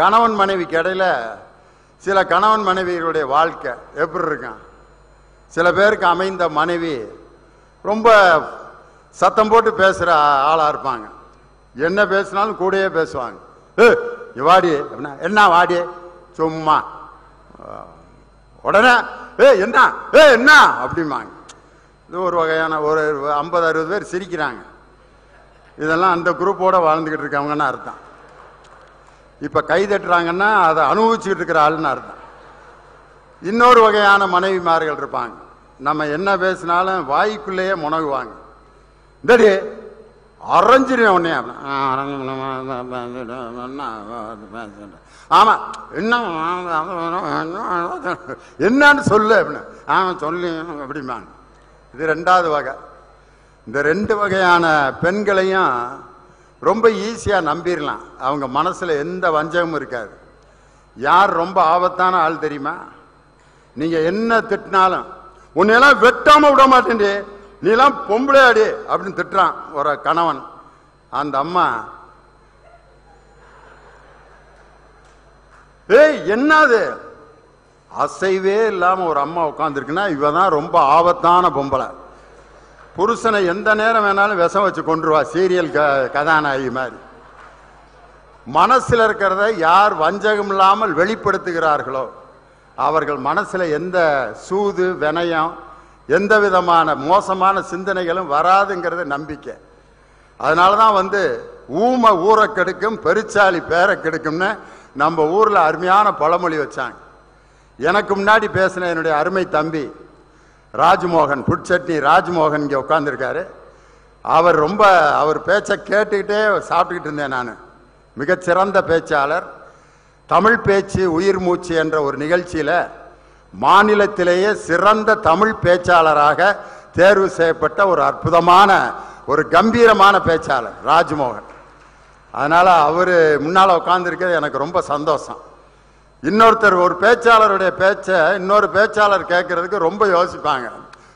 கணவன் மனைவிக்கு இடையில சில கணவன் மனைவிகளுடைய வாழ்க்கை எப்படி இருக்கான் சில பேருக்கு அமைந்த மனைவி ரொம்ப சத்தம் போட்டு பேசுகிற ஆளாக இருப்பாங்க. என்ன பேசினாலும் கூடயே பேசுவாங்க. ஏ வாடி. அப்படின்னா என்ன வாடி? சும்மா. உடனே ஏ என்ன? ஏ என்ன? அப்படிம்பாங்க. இது ஒரு வகையான ஒரு ஐம்பது அறுபது பேர் சிரிக்கிறாங்க. இதெல்லாம் அந்த குரூப்போடு வாழ்ந்துக்கிட்டு இருக்கவங்கன்னு அர்த்தம். இப்போ கை தட்டுறாங்கன்னா அதை அனுபவிச்சுக்கிட்டு இருக்கிற ஆளுன்னு அர்த்தம். இன்னொரு வகையான மனைவிமார்கள் இருப்பாங்க. நம்ம என்ன பேசினாலும் வாய்க்குள்ளேயே முனகுவாங்க. இந்தடி அரைஞ்சிருவேன் உடனே ஆமாம் என்ன என்னன்னு சொல்லு அப்படின்னு. ஆமாம் சொல்லு அப்படிம்பாங்க. இது ரெண்டாவது வகை. இந்த ரெண்டு வகையான பெண்களையும் ரொம்ப ஈஸியாக நம்பிடலாம் அவங்க மனசில் எந்த வஞ்சகமும் இருக்காது. யார் ரொம்ப ஆபத்தான ஆள் தெரியுமா? நீங்கள் என்ன திட்டினாலும் உன்னையெல்லாம் வெட்டாமல் விட மாட்டேன்டி. நீலாம் பொம்பளையாடி அப்படின்னு திட்டுறான் ஒரு கணவன். அந்த அம்மா ஏய் என்னது? அசைவே இல்லாமல் ஒரு அம்மா உட்காந்துருக்குன்னா இவ தான் ரொம்ப ஆபத்தான பொம்பளை. புருஷனை எந்த நேரம் வேணாலும் விஷம் வச்சு கொண்டுருவா சீரியல் க கதாநாயகி மாதிரி. மனசில் இருக்கிறத யார் வஞ்சகம் இல்லாமல் வெளிப்படுத்துகிறார்களோ அவர்கள் மனசில் எந்த சூது வினயம் எந்த விதமான மோசமான சிந்தனைகளும் வராதுங்கிறது நம்பிக்கை. அதனால தான் வந்து ஊமை ஊரை கெடுக்கும் பெருச்சாலி பேரை கெடுக்கும்னு நம்ம ஊரில் அருமையான பழமொழி வச்சாங்க. எனக்கு முன்னாடி பேசின என்னுடைய அருமை தம்பி ராஜ்மோகன் புட்சட்னி ராஜ்மோகன் இங்கே உட்காந்துருக்காரு அவர் ரொம்ப அவர் பேச்சை கேட்டுக்கிட்டே சாப்பிட்டுக்கிட்டு இருந்தேன் நான். மிகச்சிறந்த பேச்சாளர். தமிழ் பேச்சு உயிர் மூச்சு என்ற ஒரு நிகழ்ச்சியில் மாநிலத்திலேயே சிறந்த தமிழ் பேச்சாளராக தேர்வு செய்யப்பட்ட ஒரு அற்புதமான ஒரு கம்பீரமான பேச்சாளர் ராஜ்மோகன். அதனால் அவர் முன்னால் உட்காந்துருக்கிறது எனக்கு ரொம்ப சந்தோஷம். இன்னொருத்தர் ஒரு பேச்சாளருடைய பேச்சை இன்னொரு பேச்சாளர் கேட்கறதுக்கு ரொம்ப யோசிப்பாங்க.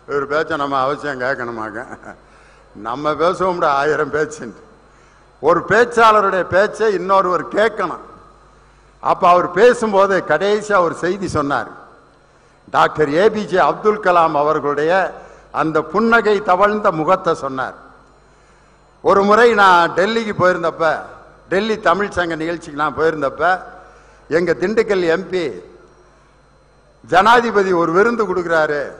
ஒரு பேச்சை நம்ம அவசியம் கேட்கணுமாங்க. நம்ம பேசுவோம்டா ஆயிரம் பேச்சுன்ட்டு. ஒரு பேச்சாளருடைய பேச்சை இன்னொருவர் கேட்கணும். அப்போ அவர் பேசும்போது கடைசியாக ஒரு செய்தி சொன்னார். டாக்டர் ஏபிஜே அப்துல் கலாம் அவர்களுடைய அந்த புன்னகை தவழ்ந்த முகத்தை சொன்னார். ஒரு முறை நான் டெல்லிக்கு போயிருந்தப்ப டெல்லி தமிழ் சங்க நிகழ்ச்சிக்கு நான் போயிருந்தப்போ எங்க திண்டுக்கல் எம்பி ஜனாதிபதி ஒரு விருந்து கொடுக்குறாரு.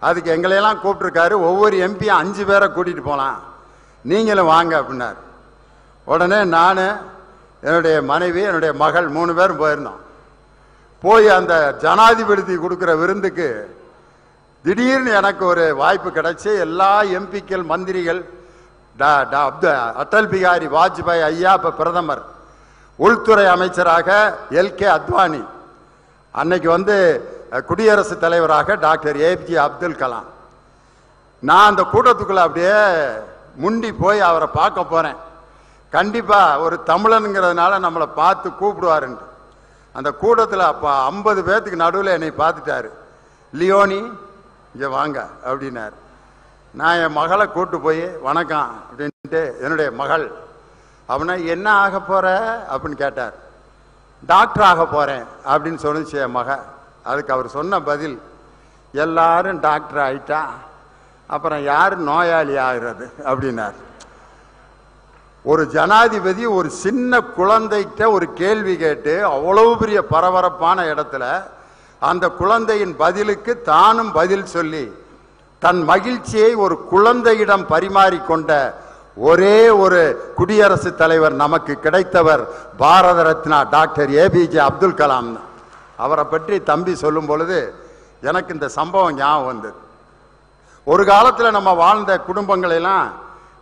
அதுக்கு எங்களையெல்லாம் கூப்பிட்டுருக்காரு. ஒவ்வொரு எம்பியும் அஞ்சு பேரை கூட்டிகிட்டு போகலாம் நீங்களும் வாங்க அப்படின்னார். உடனே நான் என்னுடைய மனைவி என்னுடைய மகள் மூணு பேரும் போயிருந்தோம். போய் அந்த ஜனாதிபதி கொடுக்குற விருந்துக்கு திடீர்னு எனக்கு ஒரு வாய்ப்பு கிடைச்சி எல்லா எம்பிக்கள் மந்திரிகள் டா- டா- அப்த- அட்டல் பிகாரி வாஜ்பாய் ஐயா இப்போ பிரதமர் உள்துறை அமைச்சராக எல் கே அத்வானி அன்னைக்கு வந்து குடியரசுத் தலைவராக டாக்டர் ஏபிஜே அப்துல் கலாம். நான் அந்த கூட்டத்துக்குள்ள அப்படியே முண்டி போய் அவரை பார்க்க போறேன். கண்டிப்பா ஒரு தமிழனுங்கிறதுனால நம்மளை பார்த்து கூப்பிடுவாருன்ட்டு. அந்த கூட்டத்தில் அப்போ ஐம்பது பேர்த்துக்கு நடுவில் என்னை பார்த்துட்டாரு. லியோனி இங்கே வாங்க அப்படின்னார். நான் என் மகளை கூப்பிட்டு போய் வணக்கம் அப்படின்ட்டு என்னுடைய மகள் அப்படின்னா என்ன ஆக போற? அப்படின்னு கேட்டார். டாக்டர் ஆக போறேன் அப்படின்னு சொன்னிச்சு என் மக. அதுக்கு அவர் சொன்ன பதில் எல்லாரும் டாக்டர் ஆயிட்டா அப்புறம் யார் நோயாளி ஆகிறது? அப்படின்னார். ஒரு ஜனாதிபதி ஒரு சின்ன குழந்தைகிட்ட ஒரு கேள்வி கேட்டு அவ்வளவு பெரிய பரபரப்பான இடத்துல அந்த குழந்தையின் பதிலுக்கு தானும் பதில் சொல்லி தன் மகிழ்ச்சியை ஒரு குழந்தையிடம் பரிமாறிக்கொண்ட ஒரே ஒரு குடியரசுத் தலைவர் நமக்கு கிடைத்தவர் பாரத ரத்னா டாக்டர் ஏபிஜே அப்துல் கலாம். அவரை பற்றி தம்பி சொல்லும் பொழுது எனக்கு இந்த சம்பவம் ஞாபகம் வந்தது. ஒரு காலத்தில் நம்ம வாழ்ந்த குடும்பங்களெல்லாம்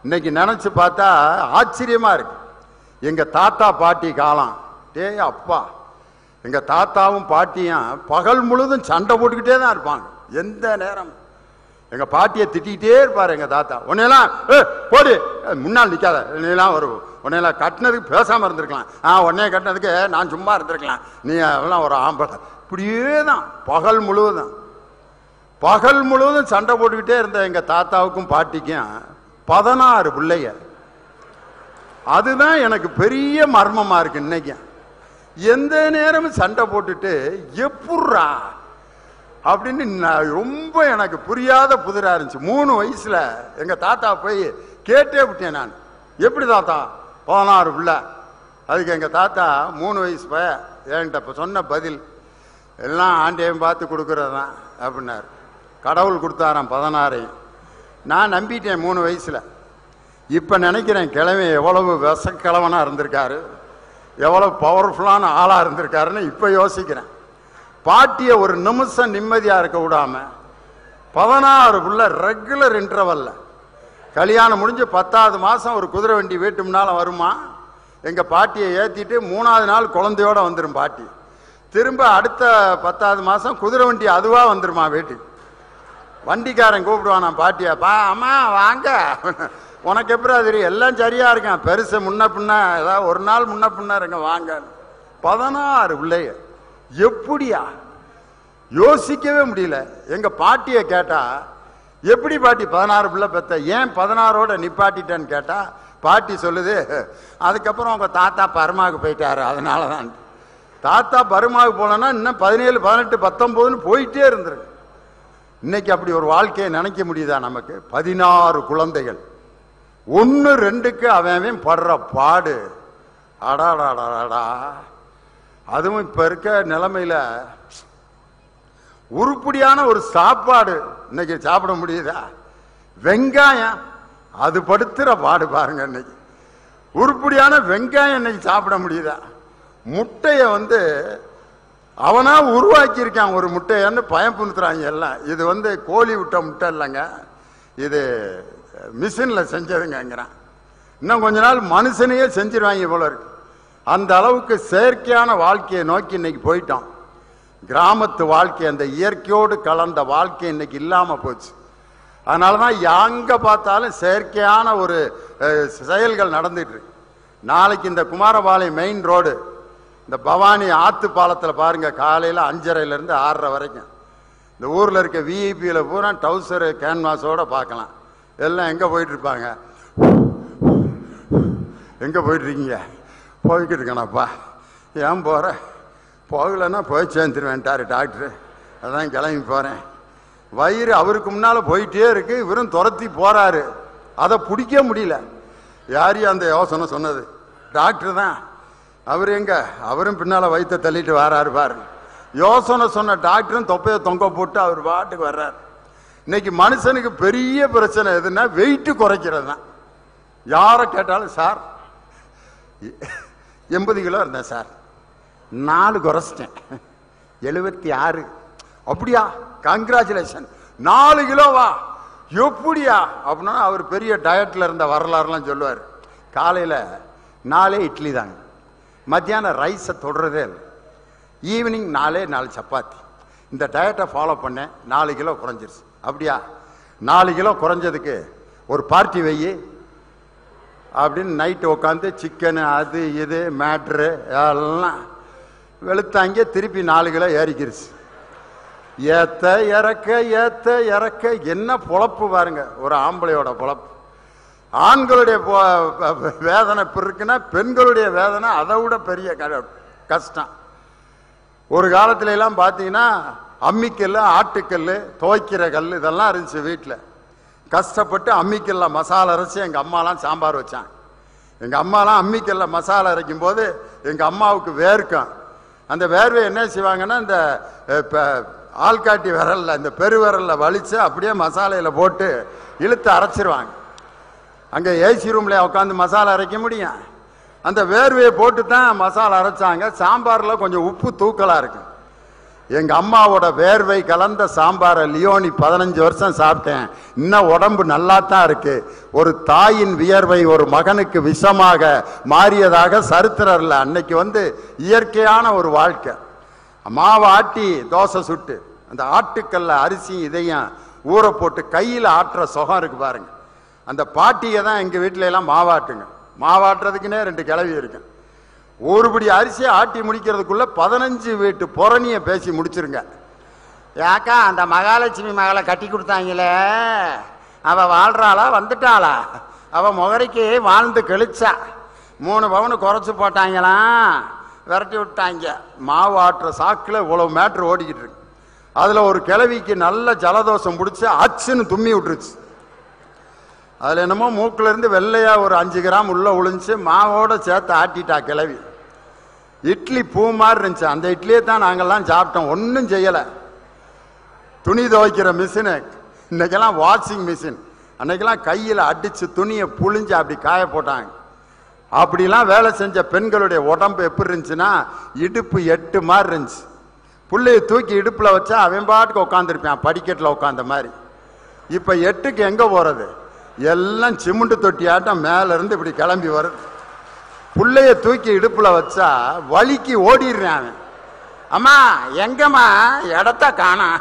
இன்னைக்கு நினச்சி பார்த்தா ஆச்சரியமாக இருக்கு. எங்கள் தாத்தா பாட்டி காலம். டேய் அப்பா எங்கள் தாத்தாவும் பாட்டியும் பகல் முழுதும் சண்டை போட்டுக்கிட்டே தான் இருப்பாங்க. எந்த நேரம்? எங்கள் பாட்டியை திட்டிக்கிட்டே இருப்பார் எங்கள் தாத்தா. உன்னையெல்லாம் போடு. முன்னால் நிற்காத நீலாம் ஒரு உன்னையெல்லாம் கட்டினதுக்கு பேசாமல் இருந்திருக்கலாம். ஆ உன்னைய கட்டினதுக்கு நான் சும்மா இருந்திருக்கலாம். நீ அதெல்லாம் ஒரு ஆம்பளை. இப்படியே தான் பகல் முழுவதும். பகல் முழுவதும் சண்டை போட்டுக்கிட்டே இருந்த எங்கள் தாத்தாவுக்கும் பாட்டிக்கும் பதினாறு பிள்ளைங்க அதுதான் எனக்கு பெரிய மர்மமா இருக்கு இன்னைக்கு. எந்த நேரமும் சண்டை போட்டுட்டு எப்புட்றா? அப்படின்னு நான் ரொம்ப எனக்கு புரியாத புதிரா இருந்துச்சு. மூணு வயசுல எங்கள் தாத்தா போய் கேட்டே விட்டேன் நான். எப்படி தாத்தா? பதினாறு பிள்ளை. அதுக்கு எங்கள் தாத்தா மூணு வயசு பய என்கிட்ட இப்போ சொன்ன பதில் எல்லாம் ஆண்டையும் பார்த்து கொடுக்குறது தான் அப்படின்னார். கடவுள் கொடுத்தாராம் பதினாறையும் நான் நம்பிட்டேன் மூணு வயசில். இப்போ நினைக்கிறேன் கிழமை எவ்வளவு விசக்கிழவனா இருந்திருக்காரு எவ்வளவு பவர்ஃபுல்லான ஆளாக இருந்திருக்காருன்னு இப்போ யோசிக்கிறேன். பாட்டியை ஒரு நிமிஷம் நிம்மதியாக இருக்க விடாமல் பதினாறு புள்ள ரெகுலர் இன்டர்வல்ல கல்யாணம் முடிஞ்சு பத்தாவது மாதம் ஒரு குதிரை வண்டி வீட்டு முன்னால் வருமா? எங்கள் பாட்டியை ஏற்றிட்டு மூணாவது நாள் குழந்தையோட வந்துடும் பாட்டி. திரும்ப அடுத்த பத்தாவது மாதம் குதிரை வண்டி அதுவாக வந்துருமா வீட்டுக்கு வண்டிக்காரன் கூப்பிடுவானா பாட்டியா? பா அம்மா வாங்க. உனக்கு எப்படா தெரியும்? எல்லாம் சரியாக இருக்கான். பெருசு முன்ன பின்ன ஏதாவது ஒரு நாள் முன்ன பின்ன இருங்க வாங்க. பதினாறு பிள்ளைய. எப்படியா? யோசிக்கவே முடியல. எங்கள் பாட்டியை கேட்டால் எப்படி பாட்டி பதினாறு பிள்ளை பெத்த? ஏன் பதினாறோட நிப்பாட்டிட்டேன்னு கேட்டா பாட்டி சொல்லுது அதுக்கப்புறம் உங்க தாத்தா பர்மாவுக்கு போயிட்டாரு அதனால தான் தாத்தா பர்மாவுக்கு போலன்னா இன்னும் பதினேழு பதினெட்டு பத்தொன்பதுன்னு போயிட்டே இருந்திருக்கு இன்னைக்கு அப்படி ஒரு வாழ்க்கையை நினைக்க முடியுதா நமக்கு? பதினாறு குழந்தைகள். ஒன்று ரெண்டுக்கு அவன் அவன் படுற பாடு. அடாடாடாடா அதுவும் இப்போ இருக்க நிலைமையில் உருப்படியான ஒரு சாப்பாடு இன்னைக்கு சாப்பிட முடியுதா? வெங்காயம் அது படுத்துற பாடு பாருங்க இன்னைக்கு. உருப்படியான வெங்காயம் இன்னைக்கு சாப்பிட முடியுதா? முட்டையை வந்து அவனா உருவாக்கி இருக்கான் ஒரு முட்டையன்னு பயன்படுத்துறாங்க எல்லாம். இது வந்து கோழி விட்ட முட்டை இல்லைங்க. இது மிஷின்ல செஞ்சதுங்கிறான் இன்னும் கொஞ்ச நாள் மனுஷனையே செஞ்சிருவாங்க போல இருக்கு. அந்த அளவுக்கு செயற்கையான வாழ்க்கையை நோக்கி இன்னைக்கு போயிட்டோம். கிராமத்து வாழ்க்கை அந்த இயற்கையோடு கலந்த வாழ்க்கை இன்னைக்கு இல்லாமல் போச்சு. அதனாலதான் எங்கே பார்த்தாலும் செயற்கையான ஒரு செயல்கள் நடந்துட்டு நாளைக்கு இந்த குமாரபாளையம் மெயின் ரோடு இந்த பவானி ஆத்து பாலத்தில் பாருங்கள் காலையில் அஞ்சரைல ஆறரை வரைக்கும். இந்த ஊரில் இருக்க விஐபியில் பூரா டவுசரு கேன்வாஸோட பார்க்கலாம். எல்லாம் எங்கே போயிட்டுருப்பாங்க எங்கே போயிட்டுருக்கீங்க போய்கிட்டு இருக்கேனாப்பா. ஏன் போகிறேன் போகலைன்னா போய் சேர்ந்துருவேன்ட்டாரு டாக்டரு. அதான் கிளம்பி போகிறேன் வயிறு அவருக்கு முன்னால் போயிட்டே இருக்கு இவரும் துரத்தி போகிறாரு அதை பிடிக்க முடியல. யாரையும் அந்த யோசனை சொன்னது? டாக்டர் தான். அவர் எங்க? அவரும் பின்னால் வயிற்ற தள்ளிட்டு வராரு பாரு. யோசனை சொன்ன டாக்டரும் தொப்பையை தொங்க போட்டு அவர் பாட்டுக்கு வர்றார். இன்னைக்கு மனுஷனுக்கு பெரிய பிரச்சனை எதுன்னா வெயிட்டு குறைக்கிறது தான். யாரை கேட்டாலும் சார் எண்பது கிலோ இருந்தேன் சார். நாலு குறைச்சிட்டேன். எழுபத்தி ஆறு. அப்படியா? கங்க்ராச்சுலேஷன் நாலு கிலோவா? எப்படியா? அப்படின்னா அவர் பெரிய டயட்ல இருந்த வரலாறுலாம் சொல்லுவார். காலையில் நாலே இட்லி தாங்க. மத்தியானம் ரைஸை தொடுறதே இல்லை. ஈவினிங் நாலே நாலு சப்பாத்தி. இந்த டயட்டை ஃபாலோ பண்ணேன். நாலு கிலோ குறைஞ்சிருச்சு. அப்படியா? நாலு கிலோ குறைஞ்சதுக்கு ஒரு பார்ட்டி வை. அப்படின்னு நைட்டு உட்காந்து சிக்கனு அது இது மேட்ரு எல்லாம் வெளுத்தாங்க திருப்பி நாலு கிலோ ஏறிக்கிருச்சு. ஏத்த இறக்க ஏத்த இறக்க என்ன பொழப்பு பாருங்க ஒரு ஆம்பளையோட பொழப்பு. ஆண்களுடைய வேதனை இப்ப இருக்குன்னா பெண்களுடைய வேதனை அதை விட பெரிய கஷ்டம். ஒரு காலத்துல எல்லாம் பார்த்தீங்கன்னா அம்மிக்கல் ஆட்டுக்கல் துவைக்கிற கல் இதெல்லாம் இருந்துச்சு வீட்டில் கஷ்டப்பட்டு அம்மிக்கல்ல மசாலா அரைச்சி எங்கள் அம்மாலாம் சாம்பார் வச்சாங்க. எங்கள் அம்மாலாம் அம்மிக்கல்ல மசாலா அரைக்கும் போது எங்கள் அம்மாவுக்கு வேர்க்கும். அந்த வேர்வை என்ன செய்வாங்கன்னா இந்த ஆள்காட்டி விரலில் இந்த பெரு வலித்து அப்படியே மசாலையில் போட்டு இழுத்து அரைச்சிருவாங்க. அங்கே ஏசி ரூமில் உட்காந்து மசாலா அரைக்க முடியும். அந்த வேர்வையை போட்டு தான் மசாலா அரைச்சாங்க. சாம்பாரில் கொஞ்சம் உப்பு தூக்கலாக இருக்கும் எங்க அம்மாவோட வேர்வை கலந்த சாம்பாரை லியோனி பதினஞ்சு வருஷம் சாப்பிட்டேன். இன்னும் உடம்பு நல்லா தான் இருக்கு. ஒரு தாயின் வியர்வை ஒரு மகனுக்கு விஷமாக மாறியதாக சரித்திரர்ல அன்னைக்கு வந்து இயற்கையான ஒரு வாழ்க்கை. மாவை ஆட்டி தோசை சுட்டு அந்த ஆட்டுக்கல்ல அரிசி இதையும் ஊற போட்டு கையில் ஆட்டுற சுகம் இருக்கு பாருங்க. அந்த பாட்டியை தான் எங்கள் வீட்டில எல்லாம் மாவாட்டுங்க. மாவாட்டுறதுக்குன்னே ரெண்டு கிளவி இருக்கு. ஒருபடி அரிசியை ஆட்டி முடிக்கிறதுக்குள்ளே பதினஞ்சு வீட்டு புறணியை பேசி முடிச்சிருங்க. ஏக்கா அந்த மகாலட்சுமி மகளை கட்டி கொடுத்தாங்களே. அவள் வாழ்கிறாளா வந்துட்டாளா? அவள் முகரைக்கு வாழ்ந்து கழிச்சா மூணு பவுனு குறைச்சி போட்டாங்களாம் விரட்டி விட்டாங்க. மாவு ஆட்டுற சாக்கில் இவ்வளோ மேட்ரு ஓடிக்கிட்டு இருக்கு. அதில் ஒரு கிளவிக்கு நல்ல ஜலதோஷம் பிடிச்சி அச்சுன்னு தும்மி விட்டுருச்சு. அதில் என்னமோ மூக்கிலேருந்து இருந்து ஒரு அஞ்சு கிராம் உள்ளே ஒளிஞ்சு மாவோடு சேர்த்து ஆட்டிட்டா கிளவி இட்லி பூ மாதிரி இருந்துச்சு. அந்த இட்லியை தான் நாங்கள்லாம் சாப்பிட்டோம். ஒன்றும் செய்யலை. துணி துவைக்கிற மிஷினு. இன்னைக்கெல்லாம் வாஷிங் மிஷின் அன்னைக்கெல்லாம் கையில் அடித்து துணியை புழிஞ்சு அப்படி காய போட்டாங்க. அப்படிலாம் வேலை செஞ்ச பெண்களுடைய உடம்பு எப்படி இருந்துச்சுன்னா இடுப்பு எட்டு மாதிரி இருந்துச்சு. பிள்ளையை தூக்கி இடுப்பில் வச்சா அவன் பாட்டுக்கு உட்காந்துருப்பான் படிக்கட்டில் உட்காந்த மாதிரி. இப்போ எட்டுக்கு எங்கே போகிறது எல்லாம் சிமெண்ட் தொட்டியாட்டம் மேலேருந்து இப்படி கிளம்பி வருது. புள்ளைய தூக்கி இடுப்புல வச்சா வலிக்கு ஓடிடுறான் அவன். அம்மா எங்கம்மா? இடத்த காணா.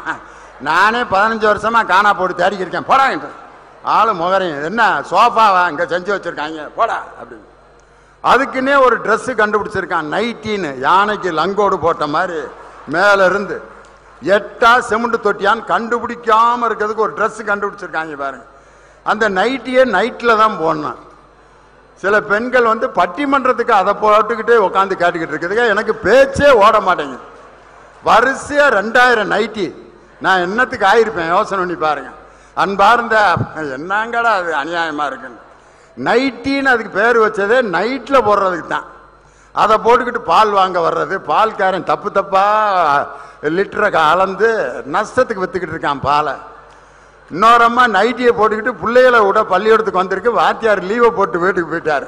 நானே பதினஞ்சு வருஷமா காணா போட்டு தேடிக்கிருக்கேன் போடா என்று. ஆளு முகரையும் என்ன சோஃபாவா இங்க செஞ்சு வச்சிருக்காங்க. போடா அப்படின்னு. அதுக்குன்னே ஒரு ட்ரெஸ்ஸு கண்டுபிடிச்சிருக்கான். நைட்டின்னு யானைக்கு லங்கோடு போட்ட மாதிரி மேல இருந்து. எட்டா செமுண்டு தொட்டியான்னு கண்டுபிடிக்காம இருக்கிறதுக்கு ஒரு ட்ரெஸ்ஸு கண்டுபிடிச்சிருக்காங்க பாருங்க. அந்த நைட்டியே நைட்டில் தான் போடணும். சில பெண்கள் வந்து பட்டிமன்றத்துக்கு அதை போட்டுக்கிட்டே உட்காந்து கேட்டுக்கிட்டு இருக்குதுங்க. எனக்கு பேச்சே ஓட மாட்டேங்குது. வரிசையாக ரெண்டாயிரம் நைட்டி. நான் என்னத்துக்கு ஆயிருப்பேன்? யோசனை பண்ணி பாருங்க. அன்பார்ந்த என்னங்கடா அது அநியாயமா இருக்குன்னு. நைட்டின்னு அதுக்கு பேர் வச்சதே நைட்டில் போடுறதுக்கு தான். அதை போட்டுக்கிட்டு பால் வாங்க வர்றது பால்காரன் தப்பு தப்பா லிட்டரை அளந்து நஷ்டத்துக்கு வித்துக்கிட்டு இருக்கான் பாலை. இன்னொரு அம்மா நைட்டியை போட்டுக்கிட்டு பிள்ளைகளை விட பள்ளிக்கூடத்துக்கு வந்திருக்கு. வாத்தியார் லீவை போட்டு வீட்டுக்கு போயிட்டார்.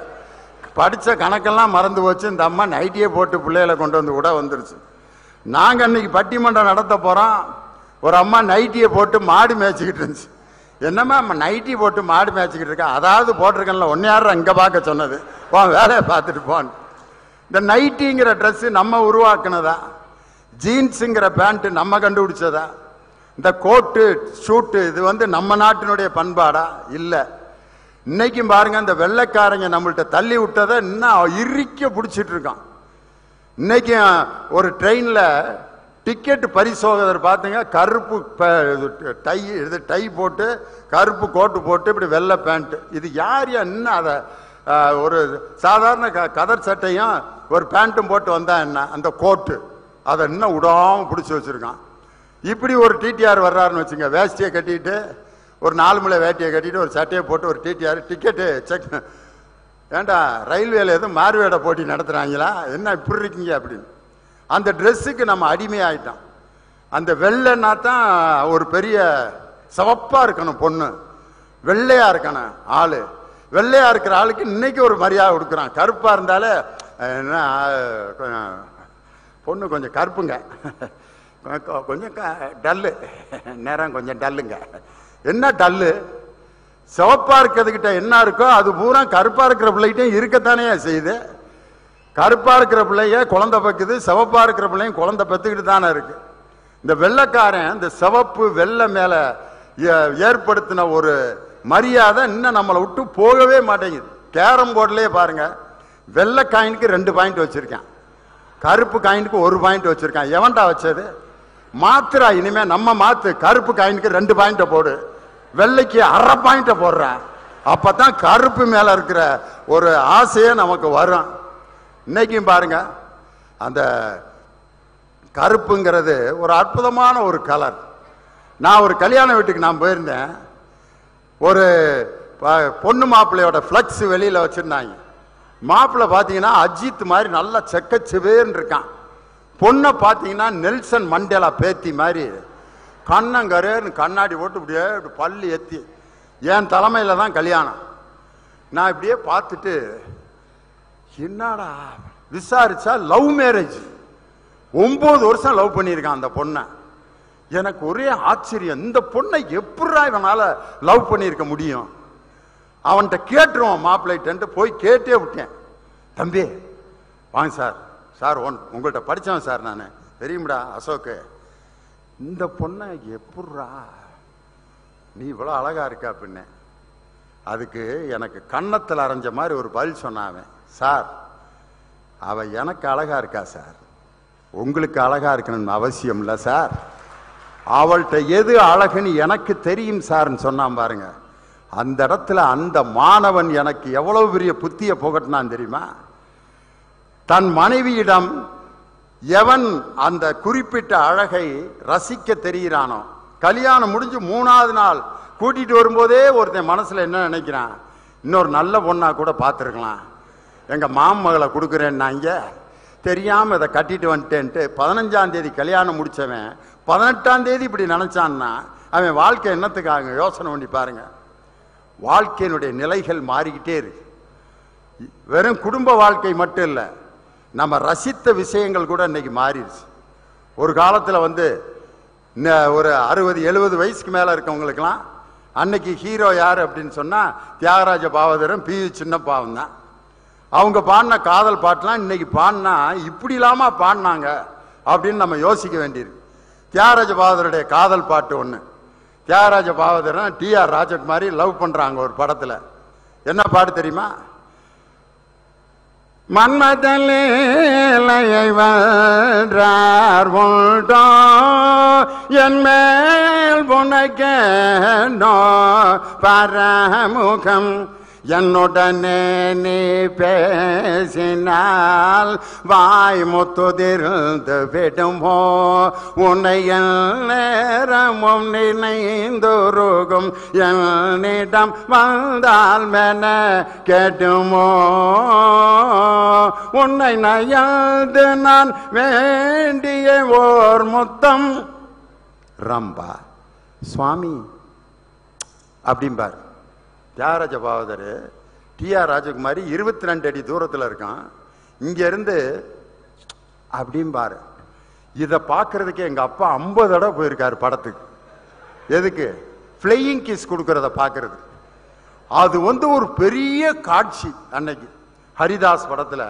படித்த கணக்கெல்லாம் மறந்து போச்சு. இந்த அம்மா நைட்டியை போட்டு பிள்ளைகளை கொண்டு வந்து விட வந்துருச்சு. நாங்கள் அன்னைக்கு பட்டிமன்றம் நடத்த போகிறோம் ஒரு அம்மா நைட்டியை போட்டு மாடு மேய்ச்சிக்கிட்டு இருந்துச்சு. என்னம்மா அம்மா நைட்டி போட்டு மாடு மேய்ச்சிக்கிட்டு இருக்கா? அதாவது போட்டிருக்கேன்ல ஒன்னு யாரும் இங்கே பார்க்க சொன்னது? உன் வேலையை பார்த்துட்டு போன்னு இந்த நைட்டிங்கிற ட்ரெஸ்ஸு நம்ம உருவாக்குனதா? ஜீன்ஸுங்கிற பேண்ட்டு நம்ம கண்டுபிடிச்சதா? இந்த கோட்டு ஷூட்டு இது வந்து நம்ம நாட்டினுடைய பண்பாடா? இல்லை. இன்னைக்கும் பாருங்க இந்த வெள்ளைக்காரங்க நம்மள்ட்ட தள்ளி விட்டதை இன்னும் இறுக்க பிடிச்சிட்டு இருக்கான். இன்னைக்கு ஒரு ட்ரெயினில் டிக்கெட் பரிசோதகர் பார்த்தீங்க கருப்பு இது டை இது டை போட்டு கருப்பு கோட்டு போட்டு இப்படி வெள்ளை பேண்ட் இது யார் யா இன்னும் அதை ஒரு சாதாரண க கதர் சட்டையும் ஒரு பேண்ட்டும் போட்டு வந்தா என்ன? அந்த கோட்டு. அதை இன்னும் விடாமல் பிடிச்சி வச்சிருக்கான். இப்படி ஒரு டிடிஆர் வர்றாருன்னு வச்சுங்க வேஷ்டியை கட்டிட்டு ஒரு நாலு முளை வேட்டியை கட்டிட்டு ஒரு சட்டையை போட்டு ஒரு டிடிஆர் டிக்கெட்டு செக் ஏண்டா ரயில்வேல எதுவும் மாறுவேட போட்டி நடத்துறாங்களா? என்ன இப்படி இருக்கீங்க அப்படின்னு. அந்த ட்ரெஸ்ஸுக்கு நம்ம அடிமையாயிட்டோம். அந்த வெள்ளைன்னா தான் ஒரு பெரிய சவப்பாக இருக்கணும் பொண்ணு. வெள்ளையா இருக்கணும் ஆளு. வெள்ளையா இருக்கிற ஆளுக்கு இன்னைக்கு ஒரு மரியாதை கொடுக்குறான். கருப்பா இருந்தாலே என்ன கொஞ்சம் பொண்ணு கொஞ்சம் கருப்புங்க. கொஞ்சம் டல்லு நேரம் கொஞ்சம் டல்லுங்க என்ன டல்லு சிவப்பா இருக்கிறதுகிட்ட என்ன இருக்கோ அது பூரா கருப்பா இருக்கிற பிள்ளைகிட்டையும் இருக்கத்தானே செய்யுது. கருப்பா இருக்கிற பிள்ளைய குழந்தை பக்குது சிவப்பா இருக்கிற பிள்ளையும் குழந்தை பத்துக்கிட்டு தானே இருக்கு. இந்த வெள்ளைக்காரன் இந்த சிவப்பு வெள்ளை மேல ஏ- ஏற்படுத்தின ஒரு மரியாதை இன்னும் நம்மளை விட்டு போகவே மாட்டேங்குது. கேரம் போர்டுலேயே பாருங்க வெள்ளை காயினுக்கு ரெண்டு பாயிண்ட் வச்சிருக்கேன். கருப்பு காயினுக்கு ஒரு பாயிண்ட் வச்சிருக்கேன். எவன்டா வச்சது? மாத்துறா இனிமே நம்ம மாத்து. கருப்பு காயினுக்கு ரெண்டு பாயிண்ட போடு. வெள்ளைக்கு அரை பாயிண்ட போடுறேன் அப்பதான் கருப்பு மேல இருக்கிற ஒரு ஆசையே நமக்கு வரும். இன்னைக்கும் பாருங்க அந்த கருப்புங்கிறது ஒரு அற்புதமான ஒரு கலர் நான் ஒரு கல்யாண வீட்டுக்கு நான் போயிருந்தேன். ஒரு ப- பொண்ணு மாப்பிள்ளையோட ஃப்ளக்ஸ் வெளியில் வச்சுருந்தாங்க. மாப்பிள்ளை பார்த்தீங்கன்னா அஜித் மாதிரி நல்லா செக்கச்சிவேன்னு இருக்கான். பொண்ணை பார்த்தீங்கன்னா நெல்சன் மண்டேலா பேத்தி மாதிரி. கண்ணங்கரேன்னு கண்ணாடி போட்டு இப்படியே இப்படி பல்லு ஏற்றி என் தலைமையில் தான் கல்யாணம். நான் இப்படியே பார்த்துட்டு என்னடா? விசாரிச்சா லவ் மேரேஜ் ஒம்பது வருஷம் லவ் பண்ணியிருக்கான் அந்த பொண்ணை. எனக்கு ஒரே ஆச்சரியம் இந்த பொண்ணை எப்படா இவனால் லவ் பண்ணியிருக்க முடியும்? அவன்கிட்ட கேட்டுருவான் மாப்பிள்ளைட்டு போய் கேட்டே விட்டேன். தம்பி வாங்க சார். சார் ஒன் உங்கள்கிட்ட படித்தவன் சார் நான். தெரியும்டா அசோக்கு. இந்த பொண்ணை எப்பட்றா நீ இவ்வளோ அழகா இருக்கா பின்ன? அதுக்கு எனக்கு கன்னத்தில் அரைஞ்ச மாதிரி ஒரு பதில் சொன்னான் சார் அவ எனக்கு அழகா இருக்கா சார்? உங்களுக்கு அழகா இருக்கணும்னு அவசியம் இல்லை சார். அவள்கிட்ட எது அழகுன்னு எனக்கு தெரியும் சார்ன்னு சொன்னான் பாருங்க. அந்த இடத்துல அந்த மாணவன் எனக்கு எவ்வளவு பெரிய புத்தியை புகட்டினான் தெரியுமா? தன் மனைவியிடம் எவன் அந்த குறிப்பிட்ட அழகை ரசிக்க தெரிகிறானோ கல்யாணம் முடிஞ்சு மூணாவது நாள் கூட்டிகிட்டு வரும்போதே ஒருத்தன் மனசில் என்ன நினைக்கிறான்? இன்னொரு நல்ல பொண்ணாக கூட பார்த்துருக்கலாம். எங்கள் மாமகளை கொடுக்குறேன்னாங்க தெரியாமல் இதை கட்டிட்டு வந்துட்டேன்ட்டு பதினஞ்சாம் தேதி கல்யாணம் முடித்தவன் பதினெட்டாம் தேதி இப்படி நினச்சான்னா அவன் வாழ்க்கை என்னத்துக்காக யோசனை பண்ணி பாருங்க. வாழ்க்கையினுடைய நிலைகள் மாறிக்கிட்டே இருக்கு. வெறும் குடும்ப வாழ்க்கை மட்டும் இல்லை நம்ம ரசித்த விஷயங்கள் கூட இன்னைக்கு மாறிடுச்சு. ஒரு காலத்தில் வந்து இந்த ஒரு அறுபது எழுபது வயசுக்கு மேலே இருக்கவங்களுக்கெல்லாம் அன்னைக்கு ஹீரோ யார் அப்படின்னு சொன்னால் தியாகராஜ பாவதரும் பி சின்னப்பாவும் தான். அவங்க பாடின காதல் பாட்டெலாம் இன்னைக்கு பாடினா இப்படி இல்லாமல் பாடினாங்க அப்படின்னு நம்ம யோசிக்க வேண்டியிருக்கு. தியாகராஜ பாவதருடைய காதல் பாட்டு ஒன்று தியாகராஜ பாவதரன் டி ஆர் ராஜகுமாரி லவ் பண்ணுறாங்க ஒரு படத்தில். என்ன பாட்டு தெரியுமா? மன்மதலேலையை வென்றார் உண்டோ? என் மேல் புனக்கேனோ பரமுகம் என்னுடனே நீ பேசினால் வாய் முத்துதிர்ந்து விடுமோ? உன்னை என் நேரமும் நினைந்துருகும். என்னிடம் வந்தால் மென கெடுமோ உன்னை நயந்து நான் வேண்டிய ஓர் முத்தம். ரம்பா. சுவாமி அப்படிம்பார். தியாகராஜ பாவதர் டிஆர் ராஜகுமாரி இருபத்தி ரெண்டு அடி தூரத்தில் இருக்கான். இங்கேருந்து அப்படிம்பாரு இதை பார்க்கறதுக்கு எங்க அப்பா ஐம்பது தடவை போயிருக்காரு படத்துக்கு. எதுக்கு? ஃப்ளையிங் கிஸ் கொடுக்கறத பார்க்கறது. அது வந்து ஒரு பெரிய காட்சி அன்னைக்கு. ஹரிதாஸ் படத்துல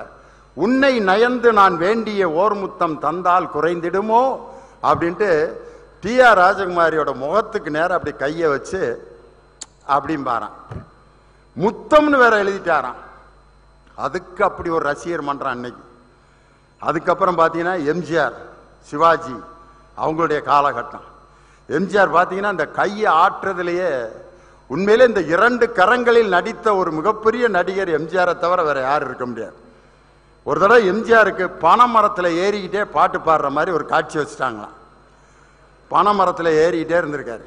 உன்னை நயந்து நான் வேண்டிய ஓர் முத்தம் தந்தால் குறைந்திடுமோ? அப்படின்ட்டு டி ஆர் ராஜகுமாரியோட முகத்துக்கு நேரம் அப்படி கையை வச்சு அப்படிம்பாரான் முத்தம்னு வேற எழுதிட்டாராம். அதுக்கு அப்படி ஒரு ரசிகர் மன்றம் அன்னைக்கு. அதுக்கப்புறம் பார்த்தீங்கன்னா எம்ஜிஆர் சிவாஜி அவங்களுடைய காலகட்டம். எம்ஜிஆர் பார்த்தீங்கன்னா இந்த கையை ஆற்றுறதுலேயே உண்மையிலே இந்த இரண்டு கரங்களில் நடித்த ஒரு மிகப்பெரிய நடிகர் எம்ஜிஆரை தவிர வேற யாரும் இருக்க முடியாது. ஒரு தடவை எம்ஜிஆருக்கு பனைமரத்தில் ஏறிக்கிட்டே பாட்டு பாடுற மாதிரி ஒரு காட்சி வச்சுட்டாங்களாம். பனைமரத்தில் ஏறிக்கிட்டே இருந்திருக்காரு.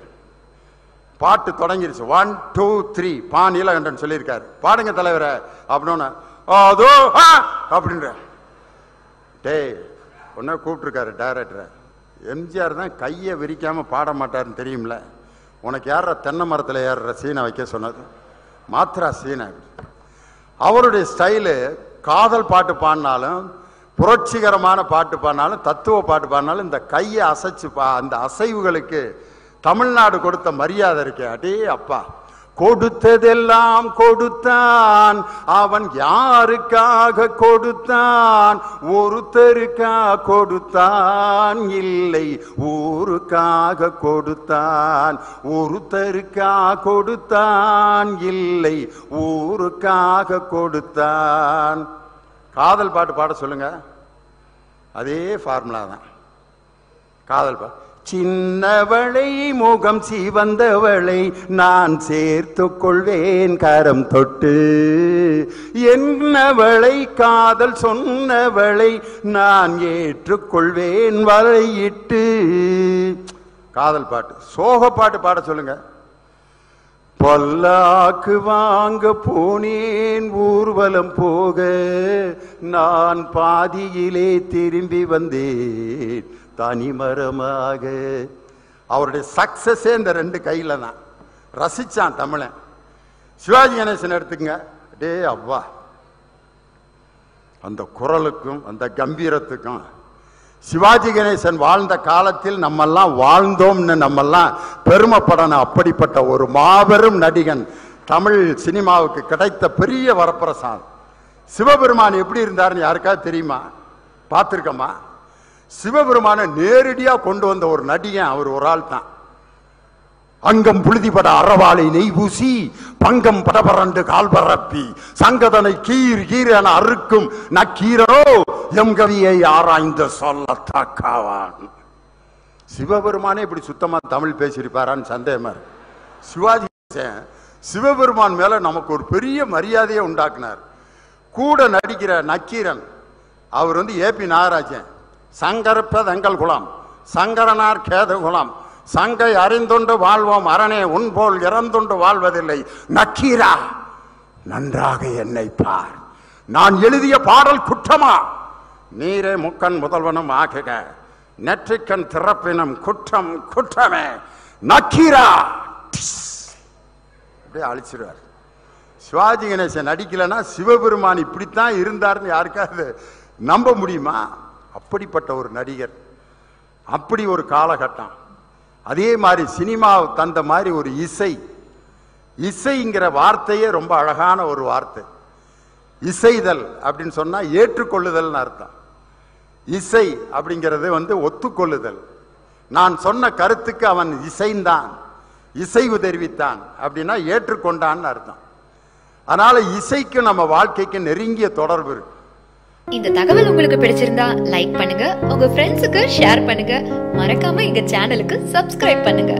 பாட்டு தொடங்கிருச்சு. ஒன் டூ த்ரீ பா நீலகண்டன் சொல்லியிருக்காரு. பாடுங்க தலைவரை அப்படின்னு அதோ அப்படின்ற. டேய் ஒன்றா கூப்பிட்டுருக்காரு டைரக்டரை எம்ஜிஆர் தான் கையை விரிக்காமல் பாட மாட்டாருன்னு தெரியும்ல. உனக்கு யார தென்னை மரத்தில் ஏறுற சீனை வைக்க சொன்னது மாத்ரா சீனை அவருடைய ஸ்டைலு காதல் பாட்டு பாடினாலும் புரட்சிகரமான பாட்டு பாடினாலும் தத்துவ பாட்டு பாடினாலும் இந்த கையை அசைச்சு பா அந்த அசைவுகளுக்கு தமிழ்நாடு கொடுத்த மரியாதை இருக்கே. அடே அப்பா. கொடுத்ததெல்லாம் கொடுத்தான். அவன் யாருக்காக கொடுத்தான்? ஒருத்தருக்கா கொடுத்தான்? இல்லை. ஊருக்காக கொடுத்தான். ஒருத்தருக்கா கொடுத்தான்? இல்லை. ஊருக்காக கொடுத்தான். காதல் பாட்டு பாட சொல்லுங்க. அதே ஃபார்முலா தான். காதல் பாட்டு. சின்னவளை முகம் சிவந்தவளை நான் சேர்த்து கொள்வேன் கரம் தொட்டு. என்னவளை காதல் சொன்னவளை நான் ஏற்றுக்கொள்வேன் வரையிட்டு காதல் பாட்டு சோக பாட்டு பாட சொல்லுங்க. பொல்லாக்கு வாங்க போனேன் ஊர்வலம் போக நான் பாதியிலே திரும்பி வந்தேன். தனிமரமாக அவருடைய சக்சஸே இந்த ரெண்டு கையில தான். ரசிச்சான் தமிழன். சிவாஜி கணேசன் எடுத்துங்க டே அவ்வா. அந்த குரலுக்கும் அந்த கம்பீரத்துக்கும் சிவாஜி கணேசன் வாழ்ந்த காலத்தில் நம்மெல்லாம் வாழ்ந்தோம்னு நம்மெல்லாம் பெருமைப்படணும் அப்படிப்பட்ட ஒரு மாபெரும் நடிகன் தமிழ் சினிமாவுக்கு கிடைத்த பெரிய வரப்பிரசாதம். சிவபெருமான் எப்படி இருந்தாருன்னு யாருக்காவது தெரியுமா? பார்த்துருக்கமா? சிவபெருமானை நேரடியாக கொண்டு வந்த ஒரு நடிகன் அவர் ஒரு ஆள் தான். அங்கம் புழுதிபட அறவாளை நெய் பூசி பங்கம் படபரண்டு கால் பரப்பி சங்கதனை கீர் கீர் என அறுக்கும் நக்கீரனோ எம் கவியை ஆராய்ந்த சொல்ல தாக்காவான் சிவபெருமானே இப்படி சுத்தமாக தமிழ் பேசியிருப்பாரான்னு சந்தேகமா இருக்கு. சிவாஜி சிவபெருமான் மேல நமக்கு ஒரு பெரிய மரியாதையை உண்டாக்குனார். கூட நடிக்கிற நக்கீரன் அவர் வந்து ஏபி நாகராஜன். சங்கரப்பதெங்கள் குலம் சங்கரனார் கேது குலம் சங்கை அறிந்துண்டு வாழ்வோம் அரணே உன் போல் இறந்துண்டு வாழ்வதில்லை. நக்கீரா நன்றாக என்னை பார். நான் எழுதிய பாடல் குற்றமா? நீரே முக்கன் முதல்வனும் ஆகுக. நெற்றிக்கண் திறப்பினும் குற்றம் குற்றமே. நக்கீரா அப்படியே அழிச்சிருவார். சிவாஜி கணேசன் நடிக்கலைன்னா சிவபெருமான் இப்படித்தான் இருந்தார்னு யாருக்காவது நம்ப முடியுமா? அப்படிப்பட்ட ஒரு நடிகர். அப்படி ஒரு காலகட்டம். அதே மாதிரி சினிமா தந்த மாதிரி ஒரு இசை. இசைங்கிற வார்த்தையே ரொம்ப அழகான ஒரு வார்த்தை. இசைதல் அப்படின்னு சொன்னால் ஏற்றுக்கொள்ளுதல்னு அர்த்தம். இசை அப்படிங்கிறது வந்து ஒத்துக்கொள்ளுதல். நான் சொன்ன கருத்துக்கு அவன் இசைந்தான். இசைவு தெரிவித்தான் அப்படின்னா ஏற்றுக்கொண்டான்னு அர்த்தம். அதனால் இசைக்கும் நம்ம வாழ்க்கைக்கு நெருங்கிய தொடர்பு இருக்கு. இந்த தகவல் உங்களுக்கு பிடிச்சிருந்தா லைக் பண்ணுங்க உங்க ஃப்ரெண்ட்ஸுக்கு ஷேர் பண்ணுங்க. மறக்காம எங்க சேனலுக்கு சப்ஸ்கிரைப் பண்ணுங்க.